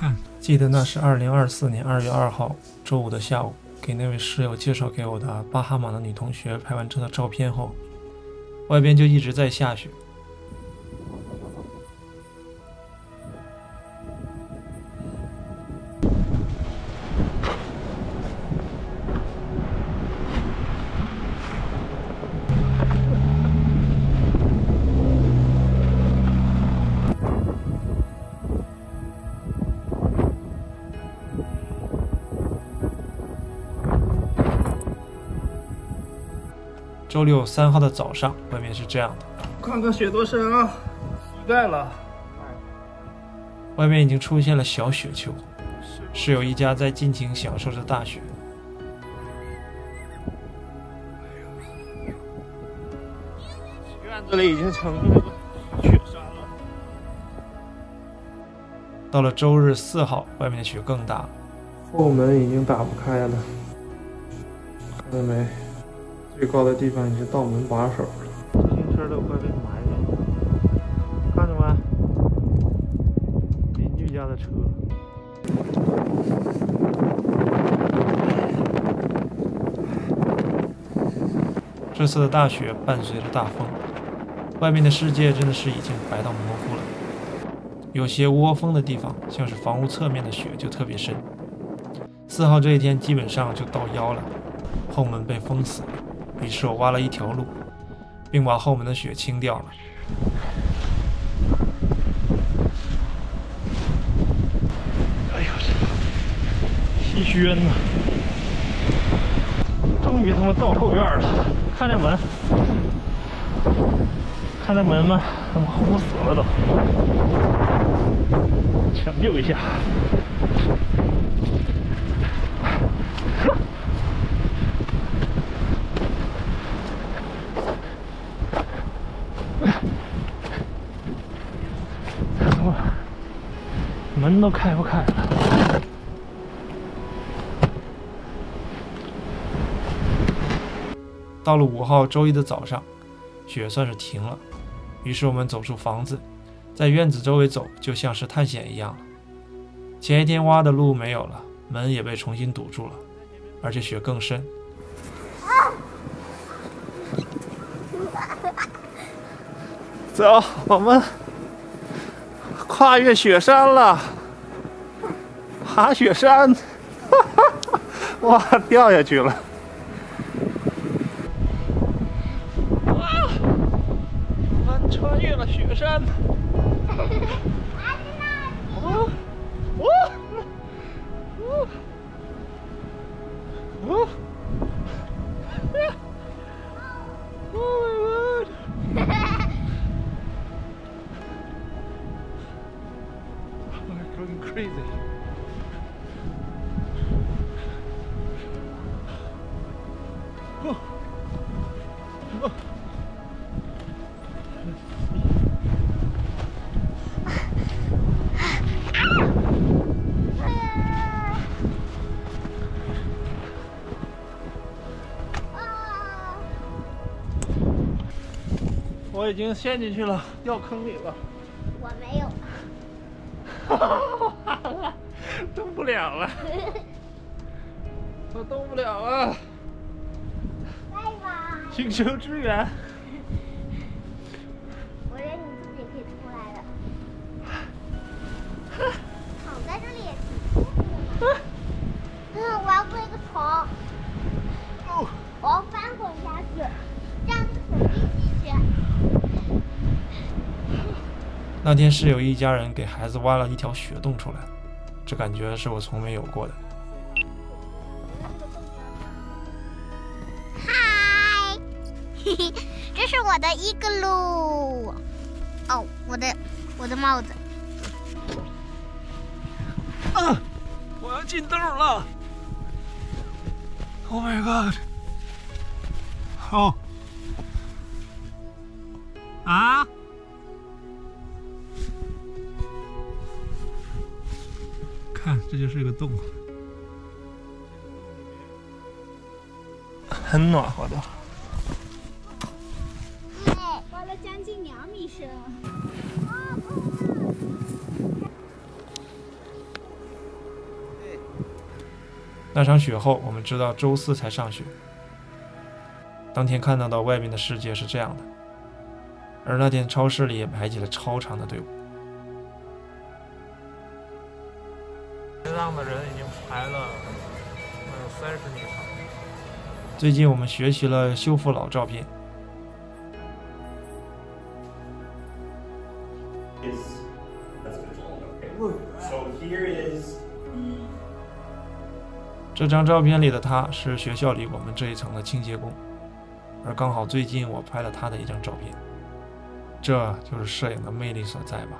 看，记得那是二零二四年二月二号周五的下午，给那位室友介绍给我的巴哈马的女同学拍完这的照片后，外边就一直在下雪。周六三号的早上，外面是这样的。看看雪多深啊，膝盖了。外面已经出现了小雪球，室友一家在尽情享受着大雪。院子里已经成了雪山了。到了周日四号，外面的雪更大，后门已经打不开了，看到没？最高的地方已经到门把手了，自行车都快被埋了，看着没？邻居家的车。这次的大雪伴随着大风，外面的世界真的是已经白到模糊了。有些窝风的地方，像是房屋侧面的雪就特别深。四号这一天基本上就到腰了，后门被封死了。于是我挖了一条路，并把后门的雪清掉了。哎呦，唏嘘呐！终于他妈到后院了，看这门，看这门吗？他妈糊死了都，抢救一下。门都开不开了。到了五号周一的早上，雪算是停了。于是我们走出房子，在院子周围走，就像是探险一样了。前一天挖的路没有了，门也被重新堵住了，而且雪更深。走，我们。跨越雪山了，爬雪山，哇，掉下去了！哇，我们穿越了雪山。我已经陷进去了，掉坑里了。我没有。动不了了，我动不了了。拜拜。请求支援。我觉得你自己可以出来的。躺在这里也挺舒服的。嗯，我要做一个床。我要翻滚下去，这样子手臂进去。那天室友一家人给孩子挖了一条雪洞出来，这感觉是我从没有过的。嗨，嘿嘿，这是我的一个路。哦，我的我的帽子。啊！我要进洞了！Oh my god！好。啊？这就是一个洞，很暖和的。挖了将近两米深。那场雪后，我们知道周四才上学。当天看到的外面的世界是这样的，而那天超市里也排起了超长的队伍。这样的人已经排了有三十米长。最近我们学习了修复老照片。这张照片里的他是学校里我们这一层的清洁工，而刚好最近我拍了他的一张照片，这就是摄影的魅力所在吧。